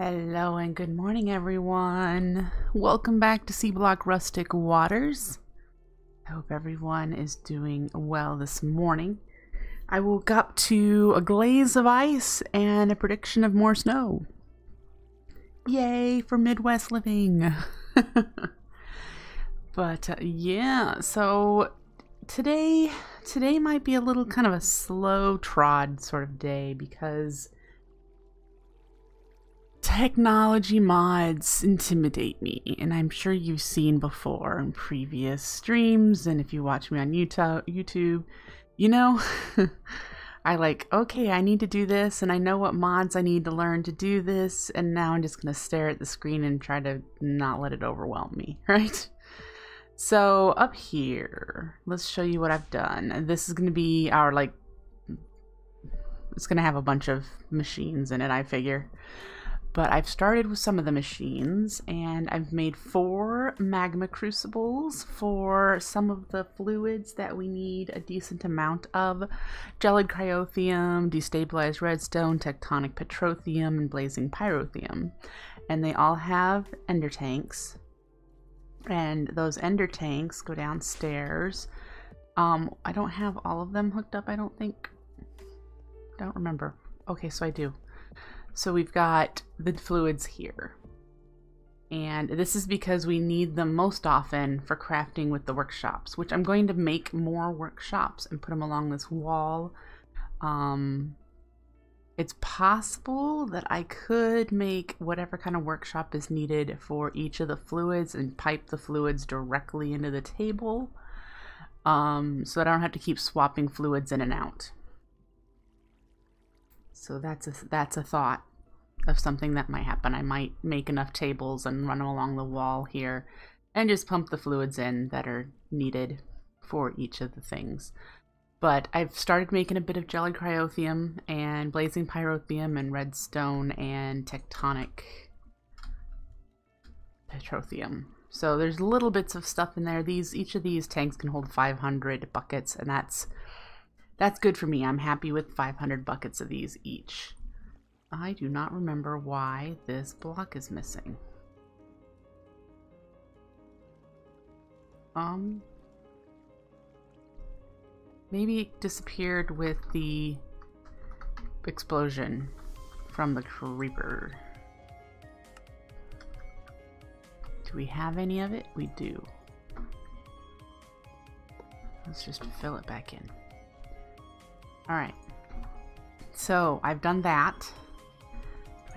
Hello and good morning, everyone. Welcome back to SeaBlock Rustic Waters. I hope everyone is doing well this morning. I woke up to a glaze of ice and a prediction of more snow. Yay for Midwest living! but uh, yeah, so today today might be a little kind of a slow trod sort of day because technology mods intimidate me and i'm sure you've seen before in previous streams and if you watch me on youtube you know i like okay i need to do this and i know what mods i need to learn to do this and now i'm just going to stare at the screen and try to not let it overwhelm me right? So up here let's show you what i've done. This is going to be our like it's going to have a bunch of machines in it i figure but I've started with some of the machines and I've made four magma crucibles for some of the fluids that we need a decent amount of. Gelid cryotheum, destabilized redstone, tectonic petrotheum, and blazing pyrotheum. And they all have ender tanks. And those ender tanks go downstairs. Um, I don't have all of them hooked up, I don't think. Don't remember. Okay, so I do. So we've got the fluids here. And this is because we need them most often for crafting with the workshops, which I'm going to make more workshops and put them along this wall. Um, it's possible that I could make whatever kind of workshop is needed for each of the fluids and pipe the fluids directly into the table um, so that I don't have to keep swapping fluids in and out. So that's a, that's a thought of something that might happen. I might make enough tables and run them along the wall here and just pump the fluids in that are needed for each of the things. But I've started making a bit of gelid cryotheum and blazing pyrotheum and redstone and tectonic petrotheum. So there's little bits of stuff in there. These each of these tanks can hold 500 buckets and that's that's good for me. I'm happy with 500 buckets of these each. I do not remember why this block is missing. Um, maybe it disappeared with the explosion from the creeper. Do we have any of it? We do. Let's just fill it back in. Alright. So, I've done that.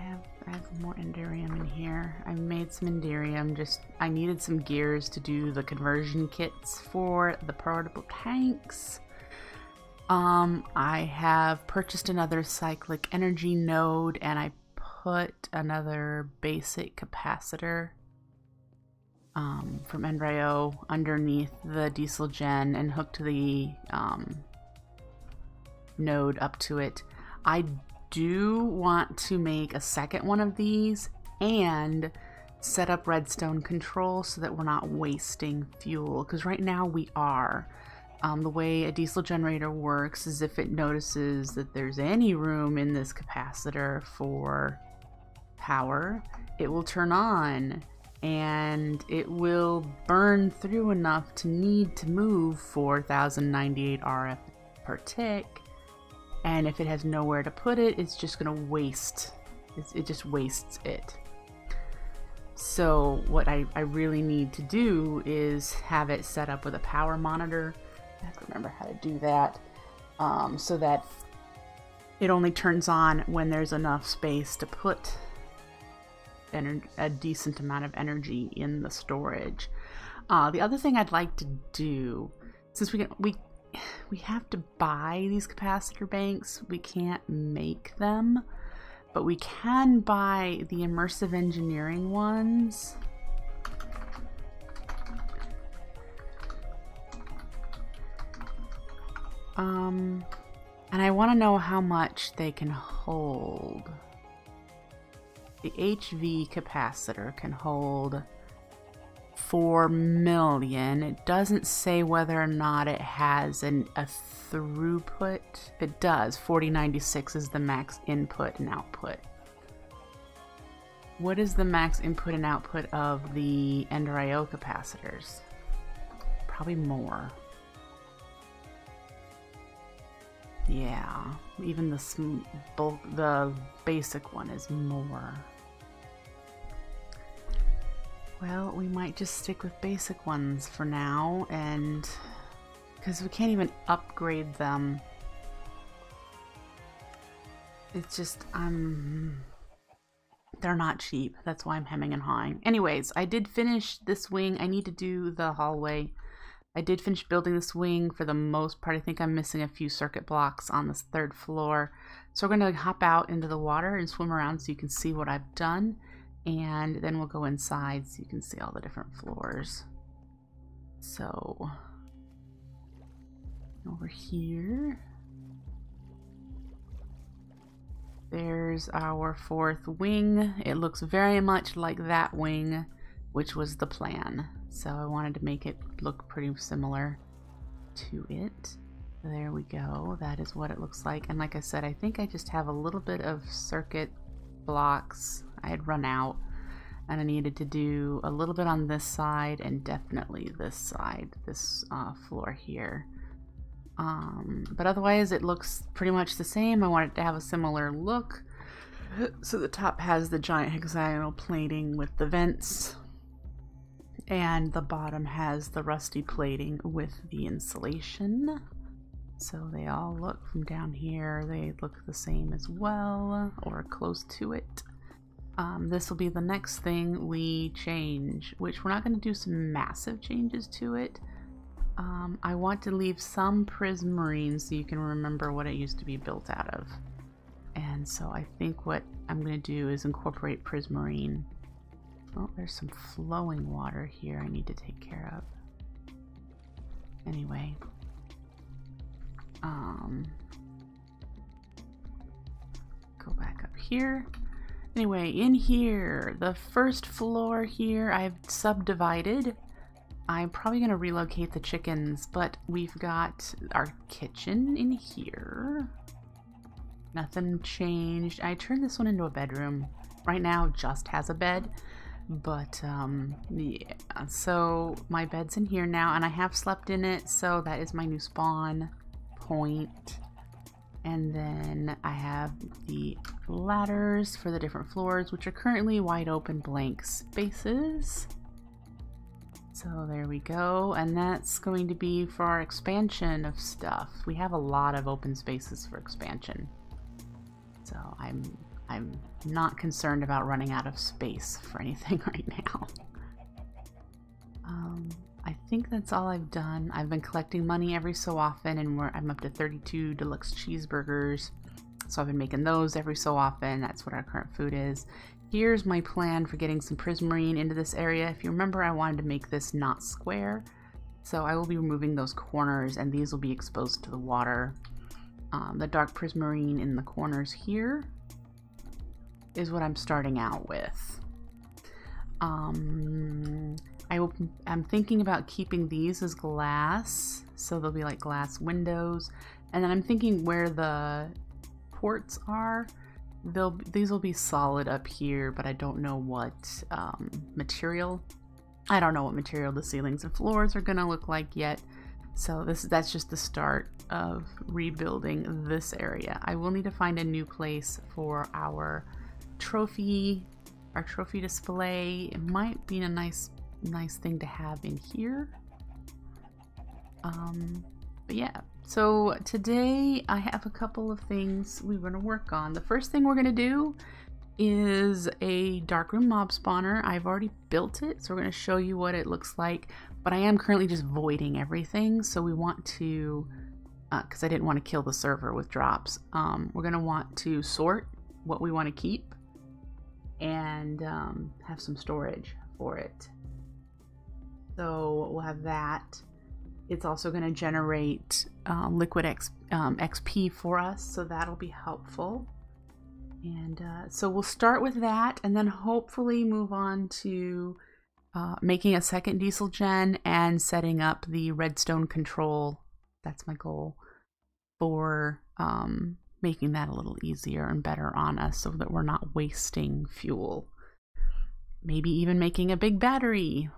I have, I have more Enderium in here. I made some Enderium, just, I needed some gears to do the conversion kits for the portable tanks. Um, I have purchased another cyclic energy node and I put another basic capacitor um, from Ender IO underneath the diesel gen and hooked the um, node up to it. I do want to make a second one of these and set up redstone control so that we're not wasting fuel because right now we are. Um, the way a diesel generator works is if it notices that there's any room in this capacitor for power, it will turn on and it will burn through enough to need to move 4098 RF per tick and if it has nowhere to put it, it's just gonna waste. It's, it just wastes it. So what I, I really need to do is have it set up with a power monitor. I have to remember how to do that um, so that it only turns on when there's enough space to put a decent amount of energy in the storage. Uh, the other thing I'd like to do, since we can, we we have to buy these capacitor banks. We can't make them, but we can buy the immersive engineering ones. Um, and I want to know how much they can hold. The HV capacitor can hold 4 million. It doesn't say whether or not it has an, a throughput. It does. 4096 is the max input and output. What is the max input and output of the Ender IO capacitors? Probably more. Yeah, even the bulk, the basic one is more. Well, we might just stick with basic ones for now, and because we can't even upgrade them. It's just, I'm. they're not cheap. That's why I'm hemming and hawing. Anyways, I did finish this wing. I need to do the hallway. I did finish building this wing for the most part. I think I'm missing a few circuit blocks on this third floor. So we're going to hop out into the water and swim around so you can see what I've done and then we'll go inside so you can see all the different floors. So, over here, there's our fourth wing. It looks very much like that wing, which was the plan. So I wanted to make it look pretty similar to it. There we go. That is what it looks like. And like I said, I think I just have a little bit of circuit blocks I had run out and I needed to do a little bit on this side and definitely this side, this uh, floor here. Um, but otherwise it looks pretty much the same. I want it to have a similar look. So the top has the giant hexagonal plating with the vents and the bottom has the rusty plating with the insulation. So they all look from down here, they look the same as well or close to it um, this will be the next thing we change, which we're not going to do some massive changes to it. Um, I want to leave some prismarine so you can remember what it used to be built out of. And so I think what I'm going to do is incorporate prismarine. Oh, there's some flowing water here I need to take care of. Anyway. Um, go back up here. Anyway, in here, the first floor here, I've subdivided. I'm probably going to relocate the chickens, but we've got our kitchen in here. Nothing changed. I turned this one into a bedroom. Right now, just has a bed. But, um, yeah. So, my bed's in here now, and I have slept in it, so that is my new spawn point. And then I have the ladders for the different floors, which are currently wide open blank spaces. So there we go. And that's going to be for our expansion of stuff. We have a lot of open spaces for expansion. So I'm I'm not concerned about running out of space for anything right now. Um, I think that's all I've done. I've been collecting money every so often, and I'm up to 32 deluxe cheeseburgers. So I've been making those every so often. That's what our current food is. Here's my plan for getting some prismarine into this area. If you remember, I wanted to make this not square. So I will be removing those corners, and these will be exposed to the water. Um, the dark prismarine in the corners here is what I'm starting out with. Um, I'm thinking about keeping these as glass, so they'll be like glass windows. And then I'm thinking where the ports are, they'll these will be solid up here, but I don't know what um, material. I don't know what material the ceilings and floors are gonna look like yet. So this that's just the start of rebuilding this area. I will need to find a new place for our trophy, our trophy display. It might be in a nice nice thing to have in here. Um, but yeah, so today I have a couple of things we're going to work on. The first thing we're going to do is a darkroom mob spawner. I've already built it, so we're going to show you what it looks like. But I am currently just voiding everything, so we want to, because uh, I didn't want to kill the server with drops, um, we're going to want to sort what we want to keep and um, have some storage for it. So we'll have that. It's also going to generate um, liquid X, um, XP for us, so that'll be helpful. And uh, so we'll start with that and then hopefully move on to uh, making a second diesel gen and setting up the redstone control. That's my goal for um, making that a little easier and better on us so that we're not wasting fuel. maybe even making a big battery.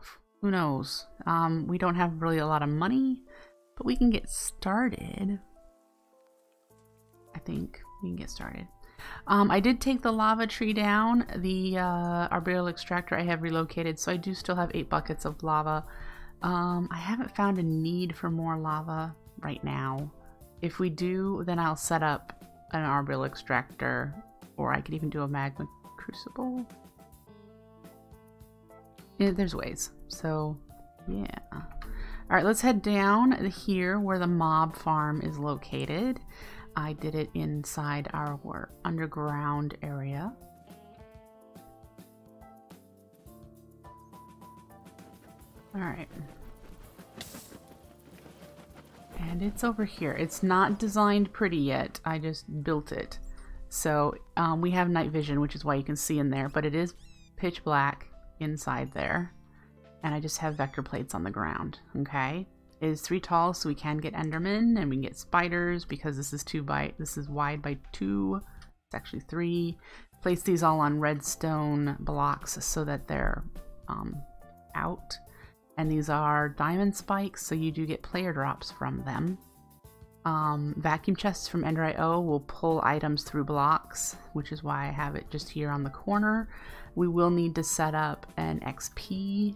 Who knows? Um, we don't have really a lot of money, but we can get started. I think we can get started. Um, I did take the lava tree down. The uh, arboreal extractor I have relocated, so I do still have eight buckets of lava. Um, I haven't found a need for more lava right now. If we do, then I'll set up an arboreal extractor, or I could even do a magma crucible. Yeah, there's ways. So, yeah. All right, let's head down here where the mob farm is located. I did it inside our underground area. All right. And it's over here. It's not designed pretty yet. I just built it. So um, we have night vision, which is why you can see in there, but it is pitch black inside there. And I just have vector plates on the ground, okay? It is three tall, so we can get endermen and we can get spiders because this is two by, this is wide by two. It's actually three. Place these all on redstone blocks so that they're um, out and these are diamond spikes, so you do get player drops from them. Um, vacuum chests from Ender.io will pull items through blocks, which is why I have it just here on the corner. We will need to set up an XP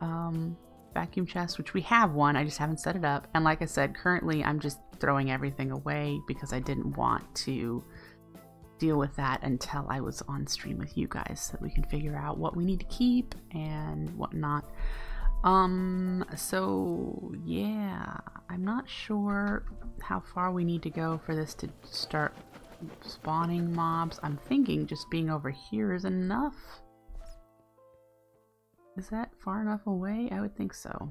um, vacuum chest, which we have one, I just haven't set it up. And like I said, currently I'm just throwing everything away because I didn't want to deal with that until I was on stream with you guys so that we can figure out what we need to keep and whatnot. Um, so yeah, I'm not sure how far we need to go for this to start spawning mobs. I'm thinking just being over here is enough. Is that far enough away? I would think so.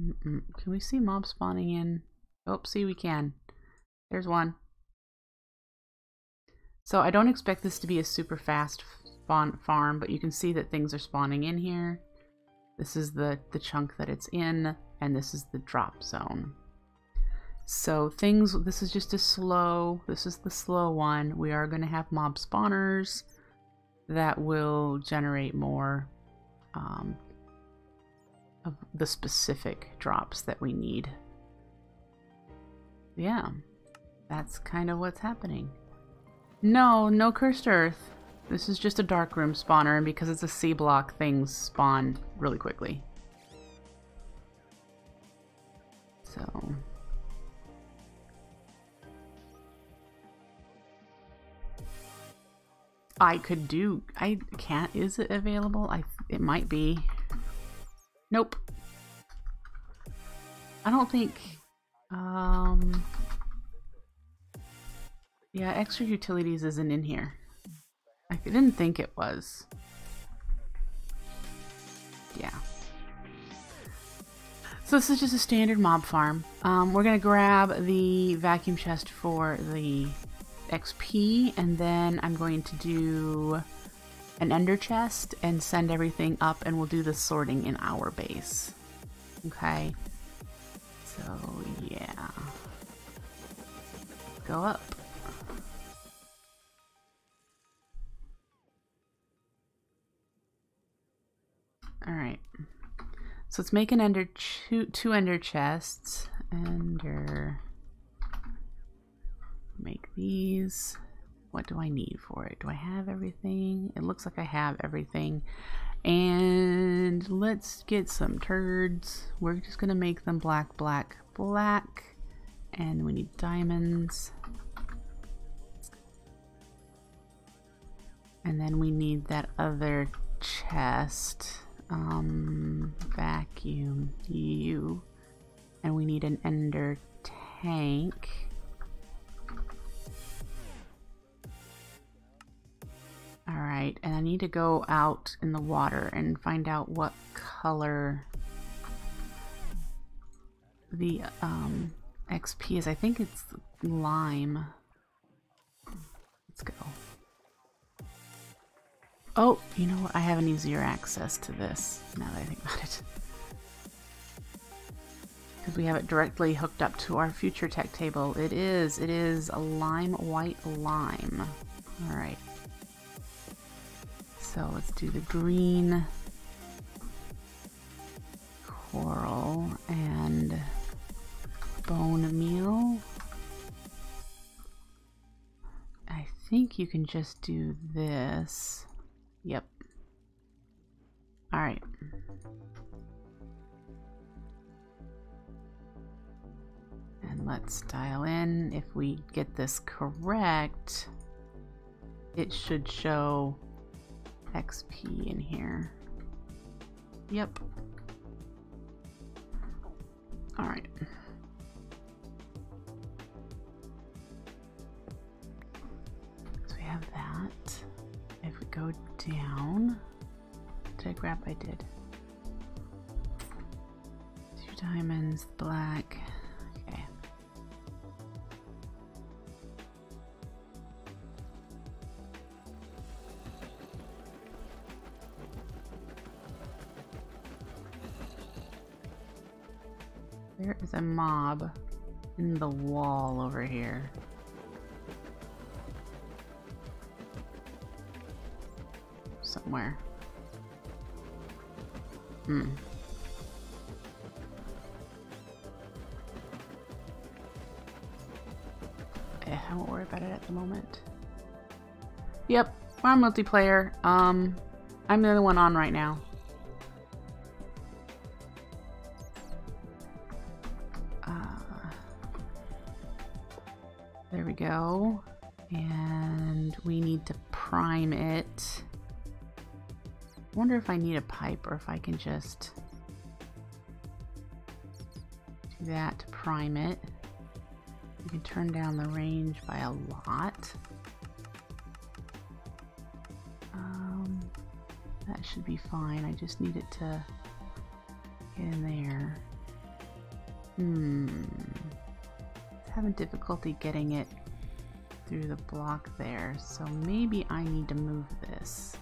Mm -mm. Can we see mob spawning in? Oh, see we can. There's one. So I don't expect this to be a super fast spawn farm, but you can see that things are spawning in here. This is the, the chunk that it's in, and this is the drop zone. So things, this is just a slow, this is the slow one. We are going to have mob spawners that will generate more um, of the specific drops that we need. Yeah, that's kind of what's happening. No, no cursed earth. This is just a dark room spawner, and because it's a SeaBlock, things spawn really quickly. So... I could do... I can't... Is it available? I It might be. Nope. I don't think... Um... Yeah, extra utilities isn't in here. I didn't think it was. Yeah. So this is just a standard mob farm. Um, we're to grab the vacuum chest for the XP, and then I'm going to do an ender chest and send everything up, and we'll do the sorting in our base. Okay? So, yeah. Go up. Alright. So let's make an ender two, two ender chests. Ender. Make these. What do I need for it? Do I have everything? It looks like I have everything. And let's get some turds. We're just to make them black, black, black. And we need diamonds. And then we need that other chest um, vacuum you. And we need an ender tank. Alright, and I need to go out in the water and find out what color the um, XP is. I think it's lime. Let's go. Oh, you know what? I have an easier access to this now that I think about it. Because we have it directly hooked up to our future tech table. It is. It is a lime white lime. Alright. So let's do the green coral and bone meal. I think you can just do this. Yep. All right. And let's dial in. If we get this correct, it should show XP in here. Yep. All right. So we have that. If we go down, did I grab? I did. Two diamonds, black. In the wall over here. Somewhere. Hmm. Eh, I won't worry about it at the moment. Yep, on multiplayer. Um, I'm the only one on right now. If I need a pipe or if I can just do that to prime it. You can turn down the range by a lot. Um, that should be fine. I just need it to get in there. Hmm. It's having difficulty getting it through the block there, so maybe I need to move this.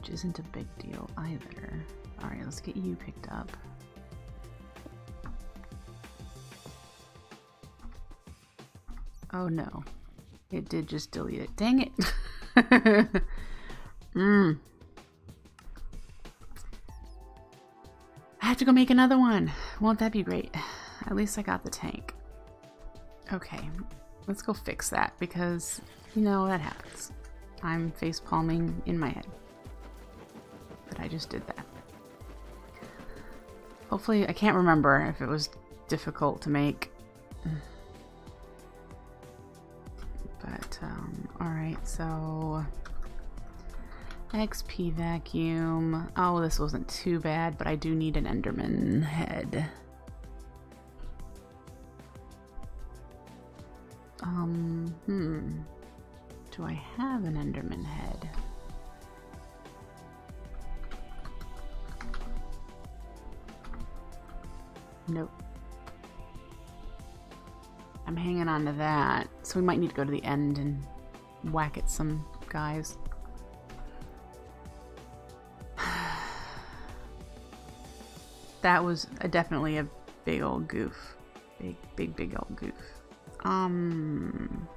Which isn't a big deal either. Alright, let's get you picked up. Oh no. It did just delete it. Dang it. Mmm. I have to go make another one. Won't that be great? At least I got the tank. Okay, let's go fix that because, you know, that happens. I'm face palming in my head. Just did that. Hopefully, I can't remember if it was difficult to make. But, um, alright, so... XP vacuum. Oh, this wasn't too bad, but I do need an Enderman head. Um, hmm. Do I have an Enderman head? Nope. I'm hanging on to that. So we might need to go to the end and whack at some guys. that was a, definitely a big old goof. Big, big, big old goof. Um...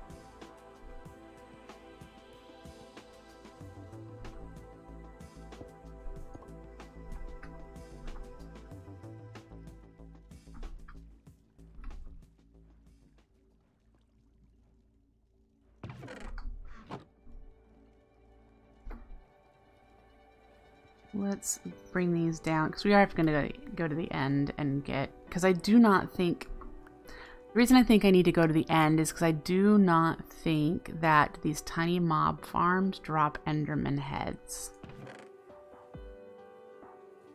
bring these down because we are going to go to the end and get because I do not think the reason I think I need to go to the end is because I do not think that these tiny mob farms drop Enderman heads.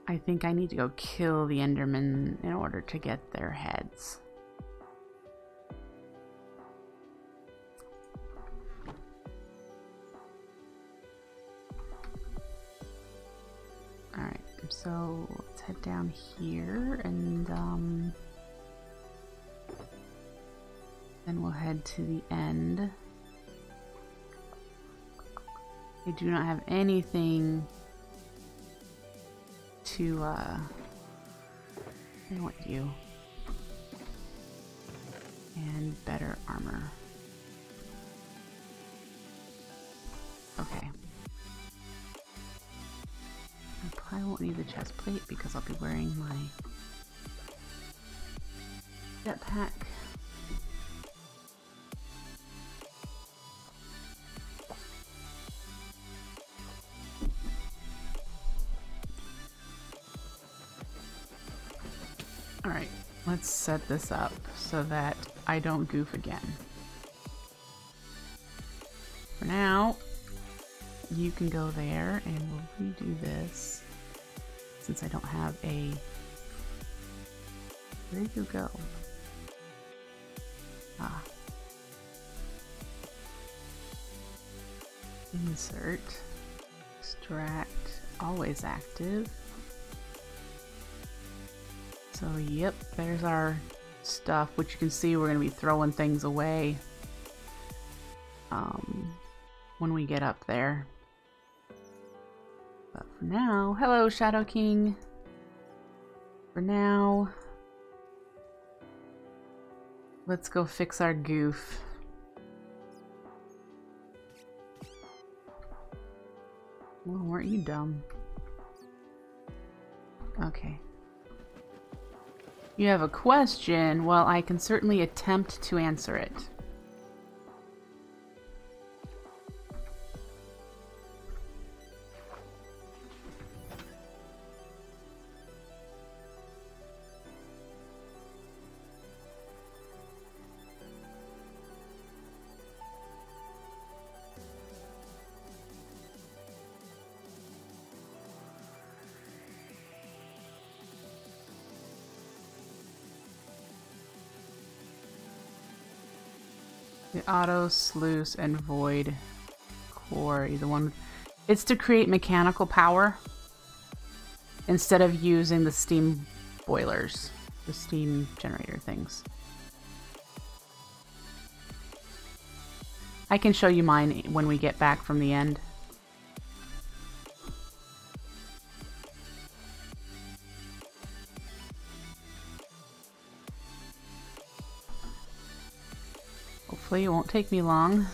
I think I need to go kill the Enderman in order to get their heads. So let's head down here and um, then we'll head to the end. I do not have anything to, uh, I want you. And better armor. Okay. Won't need the chest plate because I'll be wearing my jetpack. Alright, let's set this up so that I don't goof again. For now, you can go there and we'll redo this since I don't have a... Where did you go? Ah. Insert. Extract. Always active. So, yep, there's our stuff, which you can see we're going to be throwing things away um, when we get up there. But for now, hello, Shadow King. For now, let's go fix our goof. Well, weren't you dumb? Okay. You have a question? Well, I can certainly attempt to answer it. Auto, sluice, and void quarry. The one it's to create mechanical power instead of using the steam boilers, the steam generator things. I can show you mine when we get back from the end. Hopefully it won't take me long.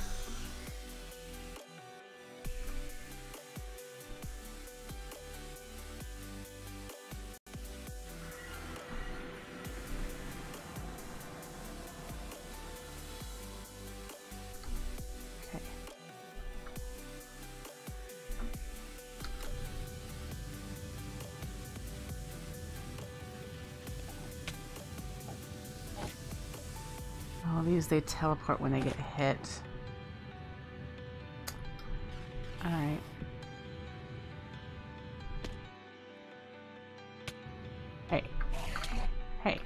Oh, they teleport when they get hit. Alright. Hey. Hey.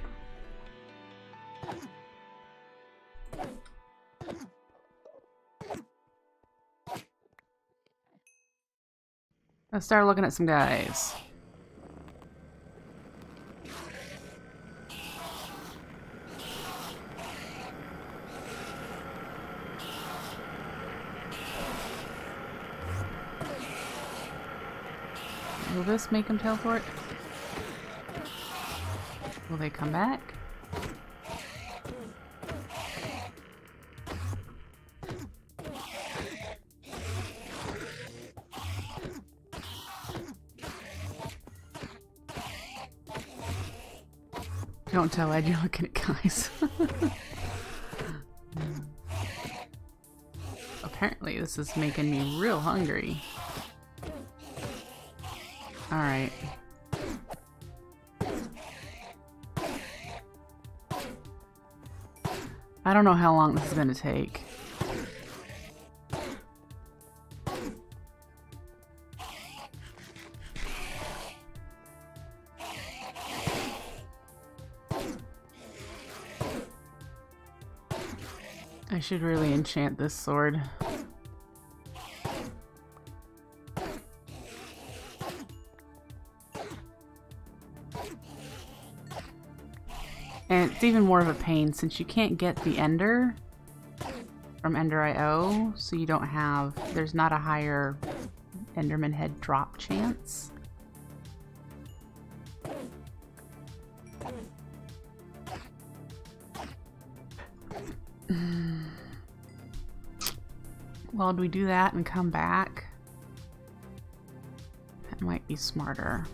Let's start looking at some guys. Make them teleport? Will they come back? Don't tell Ed you're looking at guys. Apparently this is making me real hungry. Alright. I don't know how long this is going to take. I should really enchant this sword. And it's even more of a pain since you can't get the Ender from Ender.io, so you don't have, there's not a higher Enderman head drop chance. Well, do we do that and come back? That might be smarter.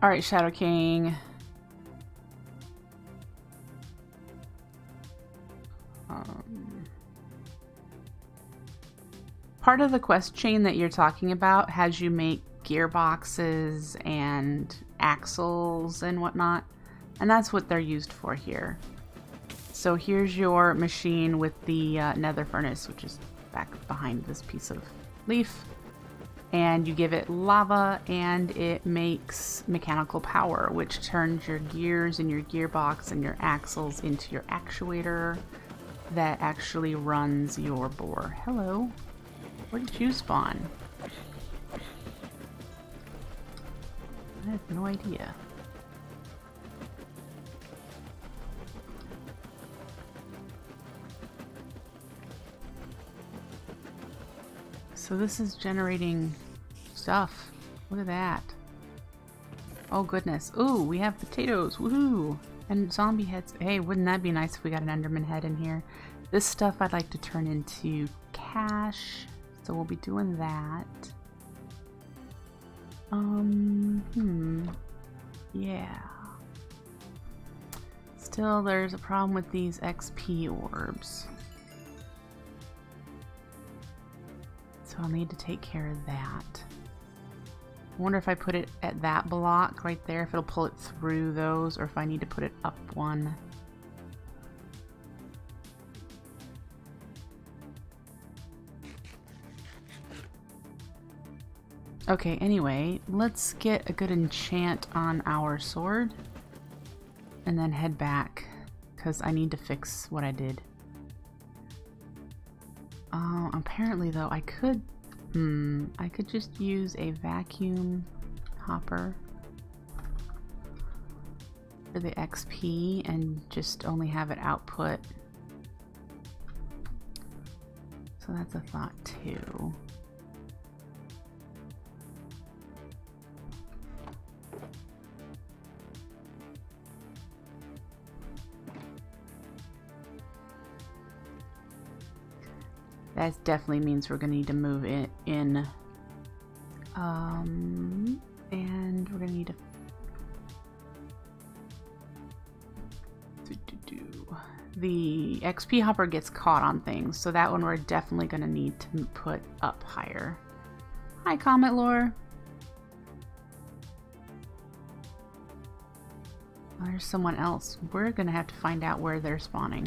All right, Shadow King. Um, part of the quest chain that you're talking about has you make gearboxes and axles and whatnot, and that's what they're used for here. So here's your machine with the uh, nether furnace, which is back behind this piece of leaf and you give it lava and it makes mechanical power which turns your gears and your gearbox and your axles into your actuator that actually runs your bore. Hello. Where did you spawn? I have no idea. So this is generating stuff. Look at that. Oh goodness. Ooh, we have potatoes. Woohoo! And zombie heads. Hey, wouldn't that be nice if we got an Enderman head in here? This stuff I'd like to turn into cash. So we'll be doing that. Um, hmm. Yeah. Still, there's a problem with these XP orbs. I'll need to take care of that. I wonder if I put it at that block right there, if it'll pull it through those, or if I need to put it up one. Okay, anyway, let's get a good enchant on our sword and then head back because I need to fix what I did. Uh, apparently, though, I could... Hmm, I could just use a vacuum hopper for the XP and just only have it output. So that's a thought, too. That definitely means we're going to need to move it in. Um, and we're going to need to the XP hopper gets caught on things, so that one we're definitely going to need to put up higher. Hi, Comet Lore. there's someone else. We're going to have to find out where they're spawning.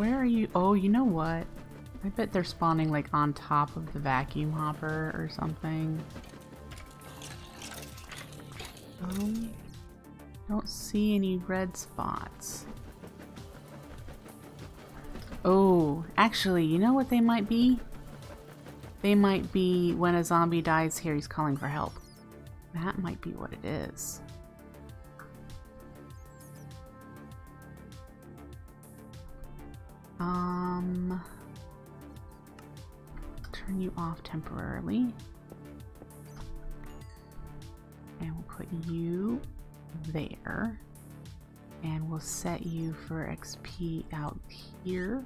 Where are you? Oh, you know what? I bet they're spawning like on top of the vacuum hopper or something. Oh, don't see any red spots. Oh, actually, you know what they might be? They might be when a zombie dies here, he's calling for help. That might be what it is. Um, turn you off temporarily. And we'll put you there. And we'll set you for XP out here.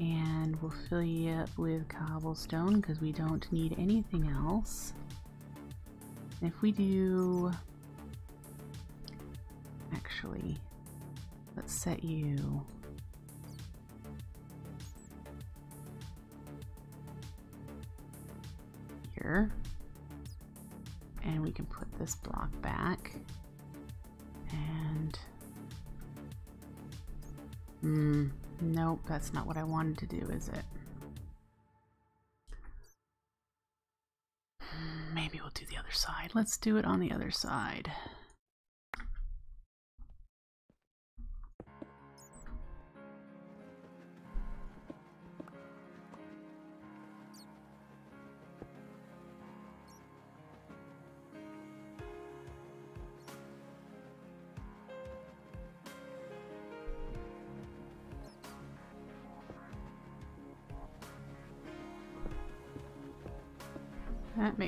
And we'll fill you up with cobblestone because we don't need anything else. if we do... Actually, let's set you here. And we can put this block back. And... Hmm, nope, that's not what I wanted to do, is it? Maybe we'll do the other side. Let's do it on the other side.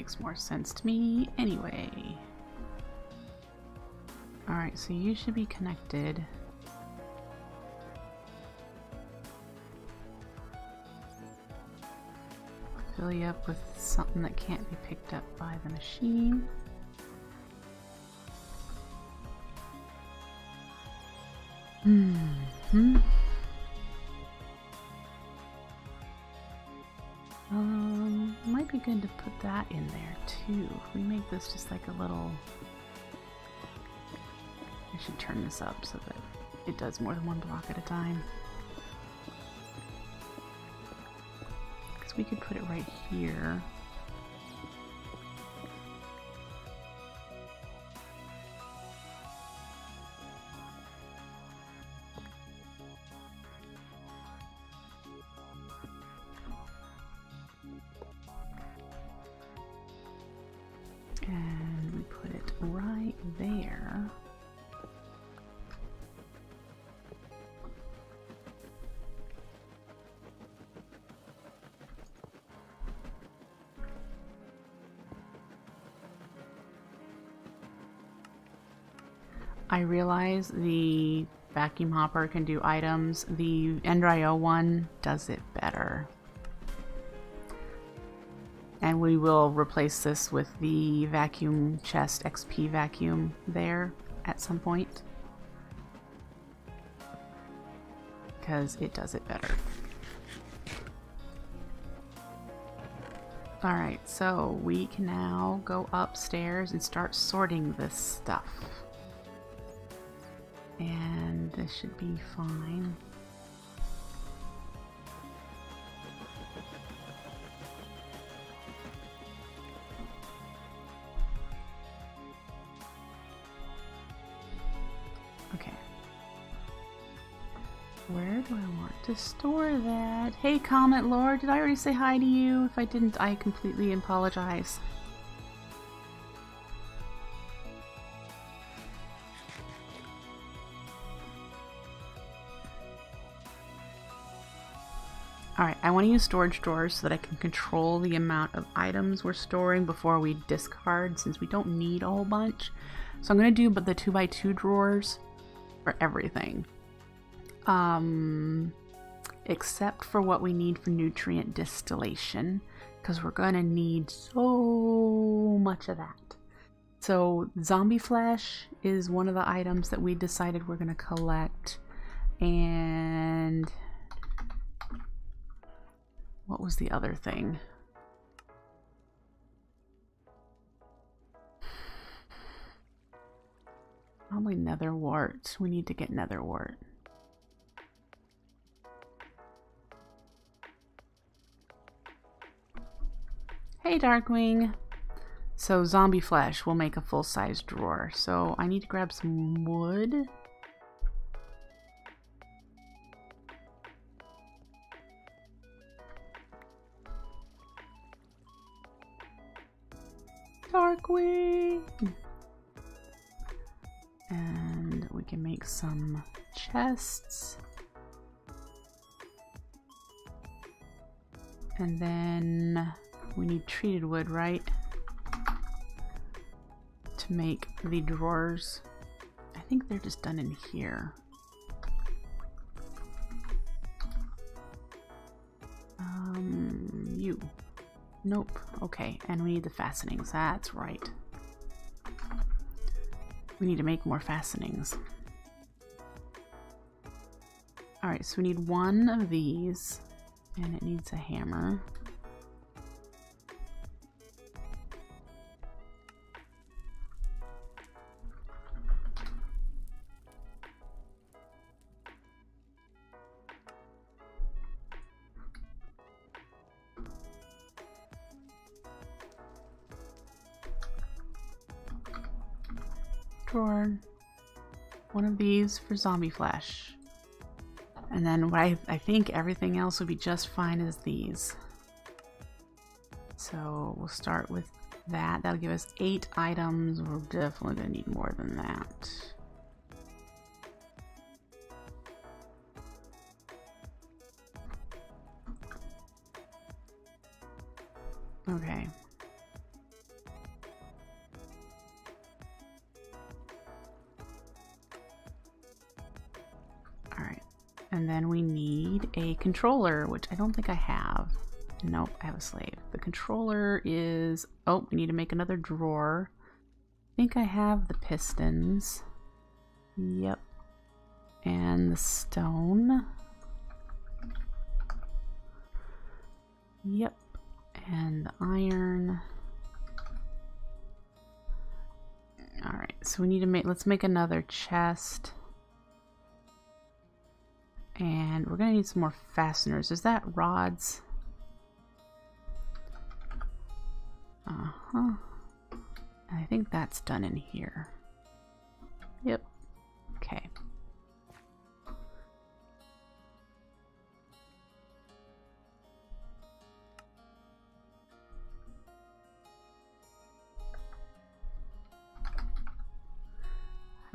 Makes more sense to me anyway. Alright, so you should be connected. Fill you up with something that can't be picked up by the machine. Hmm. hmm. Good to put that in there too. we make this just like a little... I should turn this up so that it does more than one block at a time. Because we could put it right here. I realize the vacuum hopper can do items. The Ender IO one does it better. And we will replace this with the vacuum chest XP vacuum there at some point. Because it does it better. Alright, so we can now go upstairs and start sorting this stuff. And this should be fine. Okay. Where do I want to store that? Hey, Comet Lord, did I already say hi to you? If I didn't, I completely apologize. I want to use storage drawers so that I can control the amount of items we're storing before we discard since we don't need a whole bunch. So I'm going to do but the 2x2 drawers for everything. Um, except for what we need for nutrient distillation because we're going to need so much of that. So zombie flesh is one of the items that we decided we're going to collect and what was the other thing? Probably nether wart. We need to get nether wart. Hey, Darkwing. So zombie flesh will make a full-size drawer. So I need to grab some wood. And we can make some chests. And then we need treated wood, right? To make the drawers. I think they're just done in here. Um, you. Nope. Okay, and we need the fastenings. That's right. We need to make more fastenings. Alright, so we need one of these, and it needs a hammer. These for zombie flesh. And then what I, I think everything else would be just fine as these. So we'll start with that. That'll give us eight items. We're definitely going to need more than that. Okay. Then we need a controller, which I don't think I have. Nope, I have a slave. The controller is... Oh, we need to make another drawer. I think I have the pistons. Yep. And the stone. Yep. And the iron. Alright, so we need to make... Let's make another chest. And we're going to need some more fasteners. Is that rods? Uh-huh. I think that's done in here. Yep. Okay.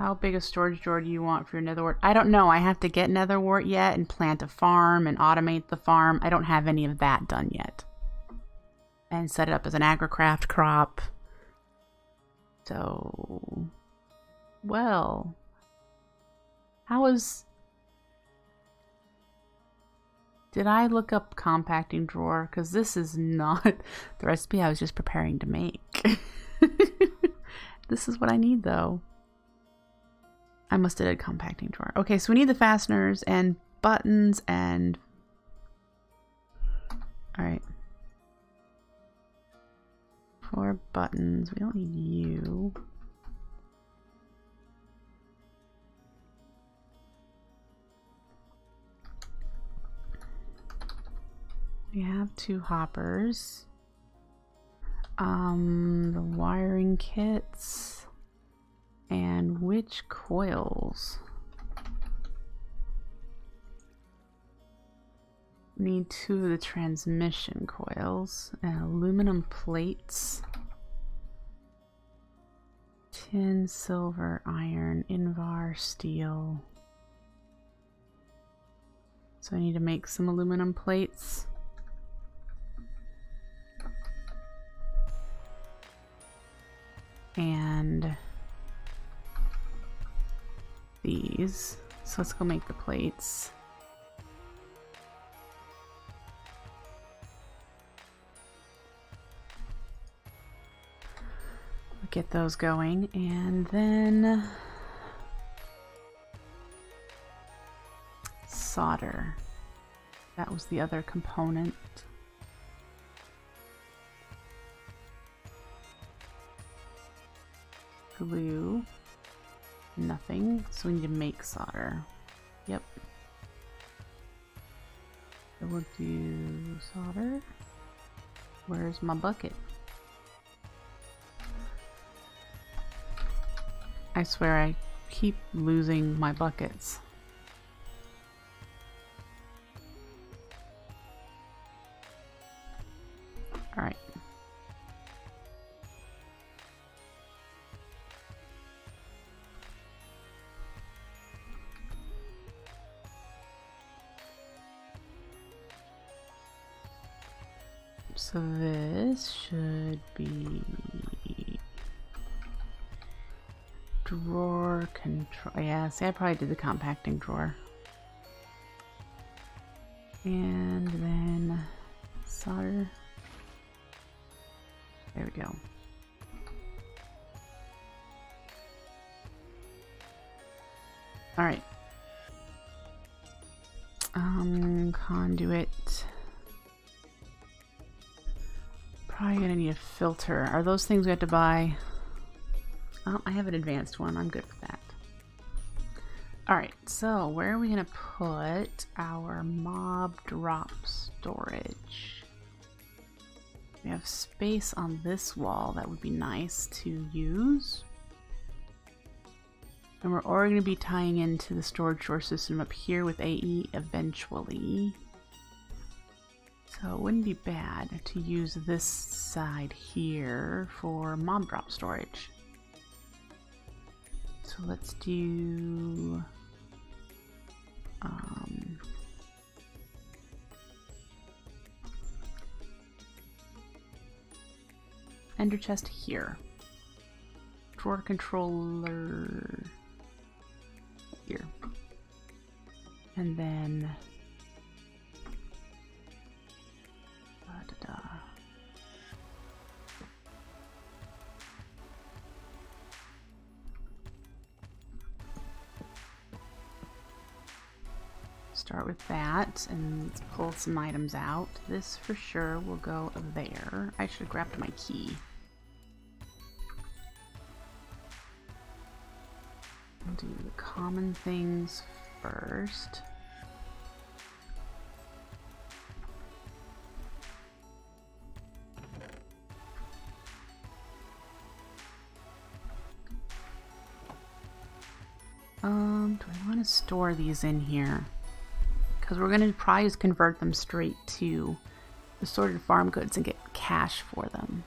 How big a storage drawer do you want for your netherwort? I don't know. I have to get netherwort yet and plant a farm and automate the farm. I don't have any of that done yet. And set it up as an agricraft crop. So, well, how is... Did I look up compacting drawer? Because this is not the recipe I was just preparing to make. this is what I need though. I must have did compacting drawer. Okay, so we need the fasteners and buttons and... Alright. Four buttons. We don't need you. We have two hoppers. Um, the wiring kits. And which coils? Need two of the transmission coils and aluminum plates. Tin, silver, iron, Invar, steel. So I need to make some aluminum plates. And these. So let's go make the plates. Get those going and then solder. That was the other component. Glue. Nothing. So we need to make solder. Yep. So we'll do solder. Where's my bucket? I swear I keep losing my buckets. Alright. I probably did the compacting drawer. And then solder. There we go. All right. Um, conduit. Probably gonna need a filter. Are those things we have to buy? Oh, I have an advanced one. I'm good so where are we gonna put our mob drop storage? We have space on this wall that would be nice to use. And we're already going to be tying into the storage door system up here with AE eventually. So it wouldn't be bad to use this side here for mob drop storage. So let's do... ender chest here. Drawer controller here. And then... Da-da-da. Start with that and let's pull some items out. This for sure will go there. I should have grabbed my key. Common things first. Um, do I want to store these in here? Because we're going to probably just convert them straight to assorted farm goods and get cash for them.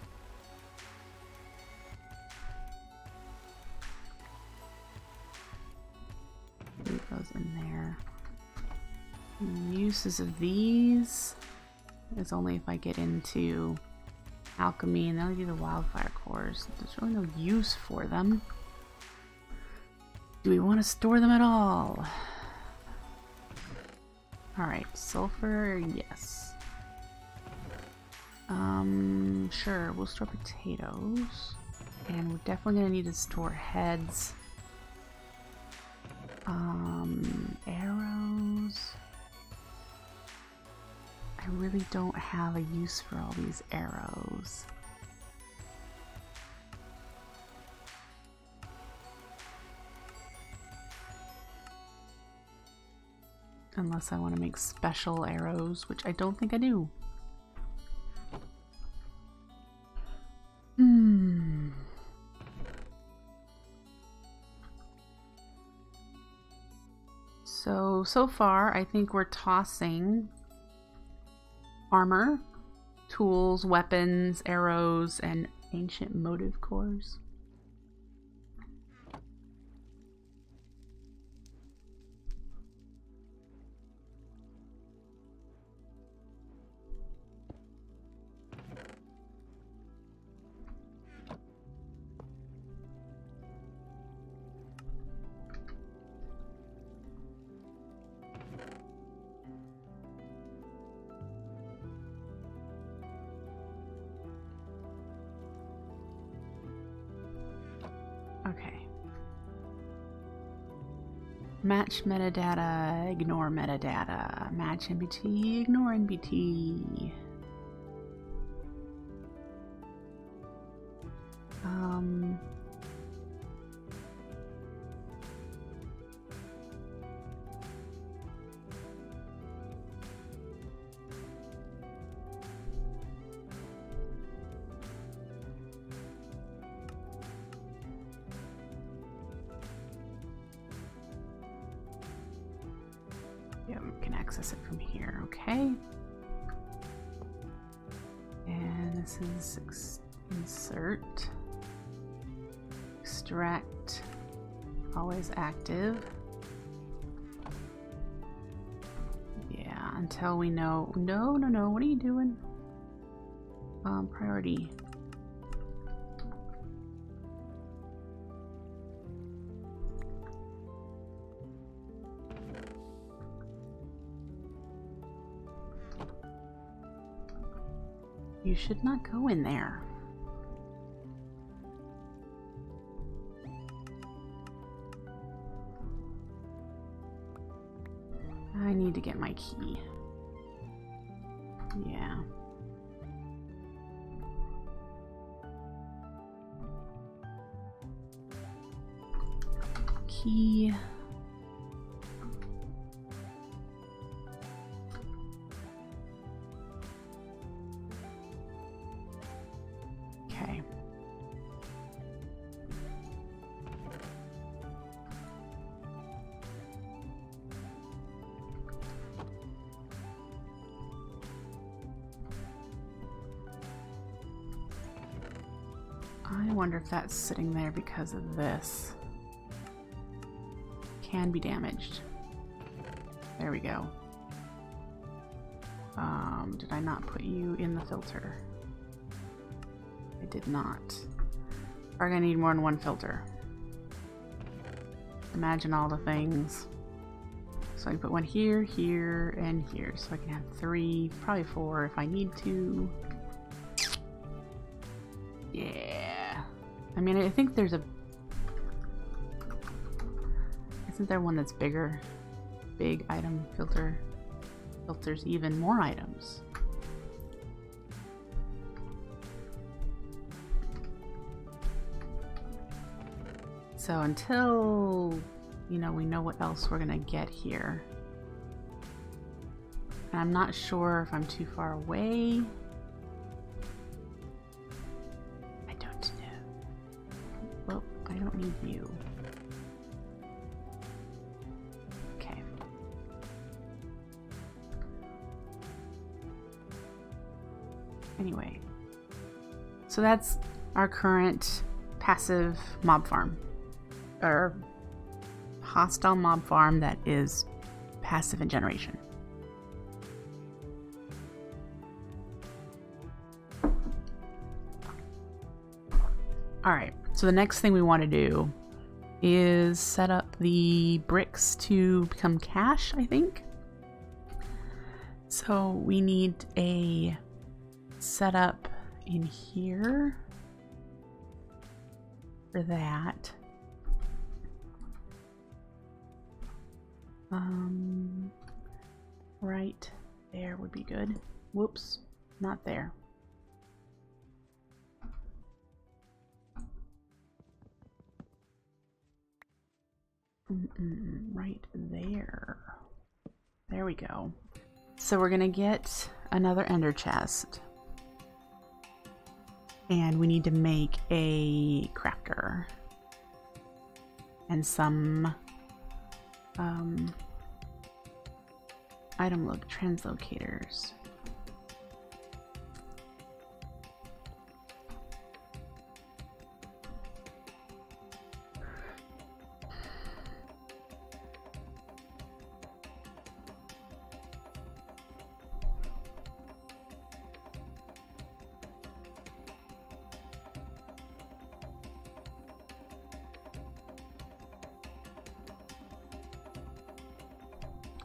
Uses of these is only if I get into alchemy and they'll do the wildfire cores. There's really no use for them. Do we want to store them at all? Alright, sulfur, yes. Um, sure, we'll store potatoes. And we're definitely going to need to store heads. Um, I really don't have a use for all these arrows. Unless I want to make special arrows, which I don't think I do. Hmm. So, so far, I think we're tossing armor, tools, weapons, arrows, and ancient motive cores. Match metadata, ignore metadata. Match NBT, ignore NBT. Yeah, we can access it from here, okay. And this is insert, extract, always active. Yeah, until we know, no, no, no, what are you doing? Um, priority. You should not go in there. I need to get my key. Yeah. Key. If that's sitting there because of this. Can be damaged. There we go. Um, did I not put you in the filter? I did not. Are gonna need more than one filter. Imagine all the things. So I can put one here, here, and here. So I can have three, probably four if I need to. Yeah. I mean, I think there's a... Isn't there one that's bigger? Big item filter. Filters even more items. So until, you know, we know what else we're gonna get here. And I'm not sure if I'm too far away. So that's our current passive mob farm or hostile mob farm that is passive in generation. Alright, so the next thing we want to do is set up the bricks to become cash, I think. So we need a setup in here for that. Um, right there would be good. Whoops, not there. Mm -mm, right there. There we go. So we're gonna get another ender chest. And we need to make a crafter. And some um, item look translocators.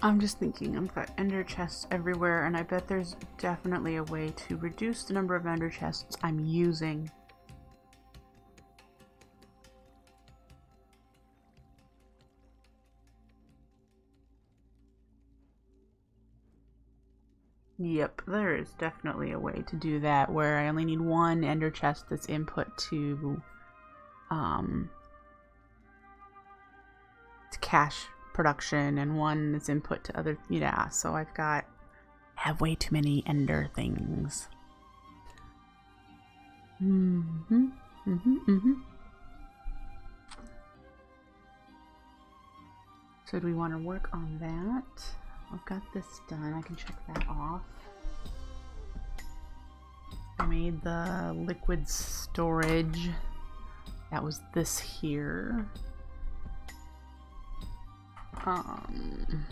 I'm just thinking, I've got ender chests everywhere, and I bet there's definitely a way to reduce the number of ender chests I'm using. Yep, there is definitely a way to do that where I only need one ender chest that's input to um to cash production and one is input to other yeah so I've got have way too many ender things. Mm-hmm mm-hmm mm-hmm. So do we want to work on that? I've got this done I can check that off. I made the liquid storage. That was this here um,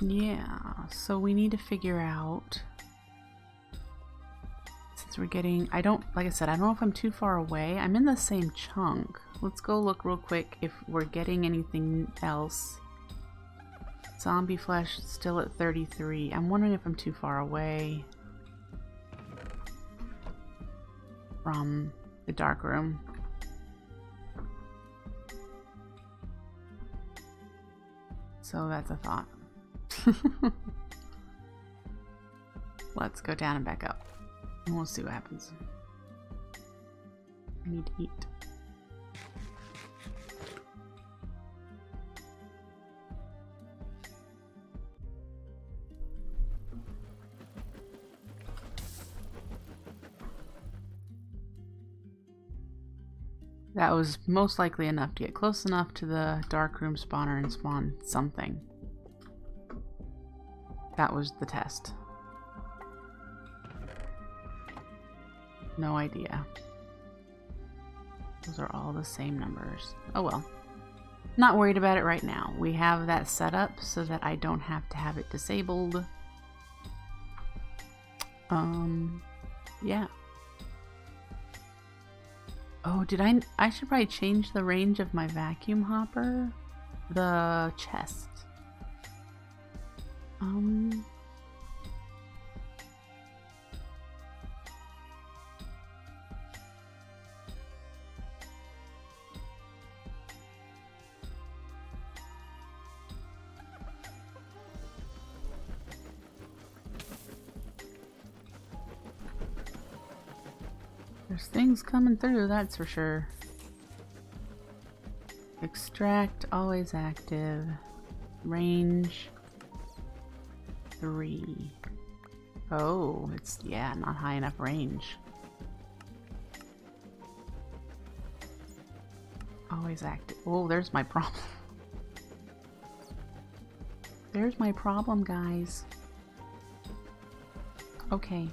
yeah, so we need to figure out since we're getting I don't like I said I don't know if I'm too far away. I'm in the same chunk. Let's go look real quick if we're getting anything else. Zombie flesh still at 33 I'm wondering if I'm too far away from the dark room So that's a thought. Let's go down and back up. And we'll see what happens. I need to eat. That was most likely enough to get close enough to the dark room spawner and spawn something. That was the test. No idea. Those are all the same numbers. Oh well. Not worried about it right now. We have that set up so that I don't have to have it disabled. Um, yeah. Oh, did I? I should probably change the range of my vacuum hopper. The chest. Um. There's things coming through, that's for sure. Extract, always active. Range, three. Oh, it's, yeah, not high enough range. Always active. Oh, there's my problem. There's my problem, guys. Okay.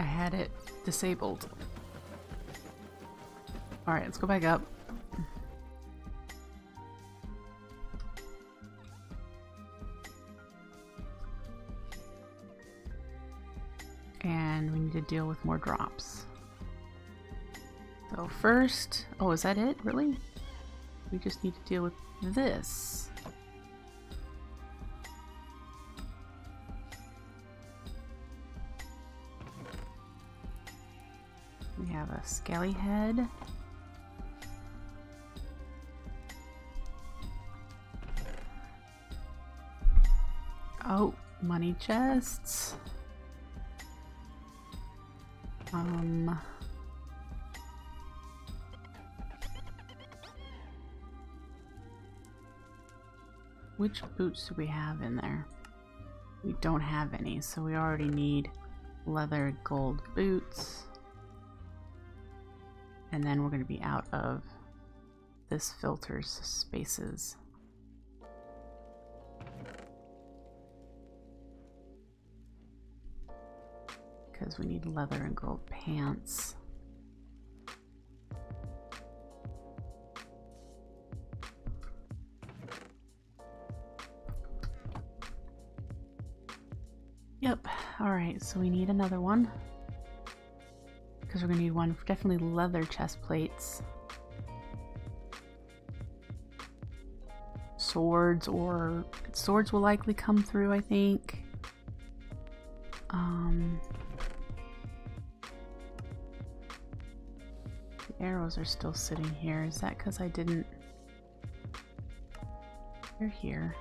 I had it disabled. Alright, let's go back up. And we need to deal with more drops. So first, oh, is that it? Really? We just need to deal with this. Have head. Oh, money chests. Um... Which boots do we have in there? We don't have any, so we already need leather gold boots. And then we're going to be out of this filter's spaces. Because we need leather and gold pants. Yep, alright, so we need another one because we're gonna need one definitely leather chest plates. Swords or swords will likely come through, I think. Um, the arrows are still sitting here. Is that because I didn't? They're here.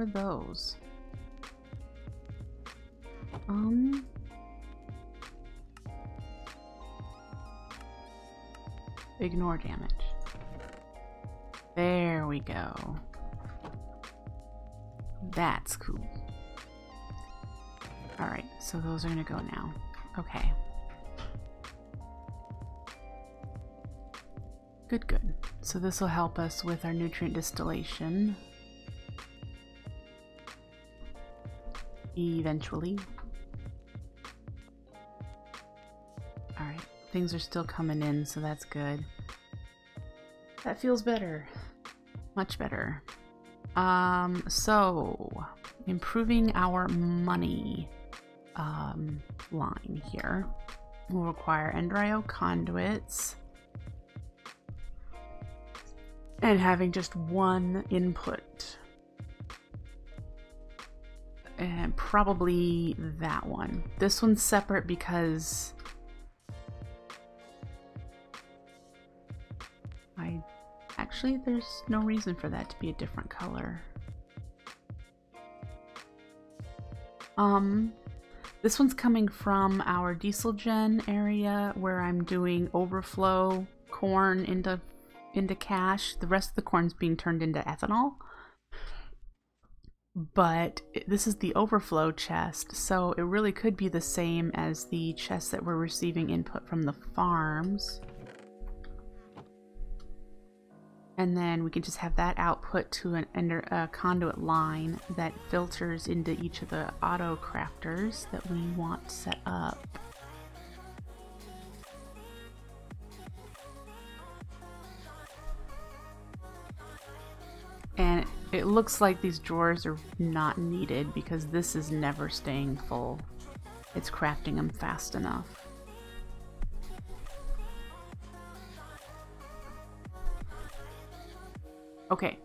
Are those. Um... Ignore damage. There we go. That's cool. Alright, so those are gonna go now. Okay. Good, good. So this will help us with our nutrient distillation. Eventually. Alright, things are still coming in, so that's good. That feels better. Much better. Um, so, improving our money um, line here will require Ender IO conduits and having just one input and probably that one. This one's separate because I actually there's no reason for that to be a different color. Um, this one's coming from our diesel gen area where I'm doing overflow corn into into cash. The rest of the corn's being turned into ethanol but this is the overflow chest, so it really could be the same as the chest that we're receiving input from the farms. And then we can just have that output to an under, a conduit line that filters into each of the auto crafters that we want set up. and it looks like these drawers are not needed because this is never staying full. It's crafting them fast enough. Okay,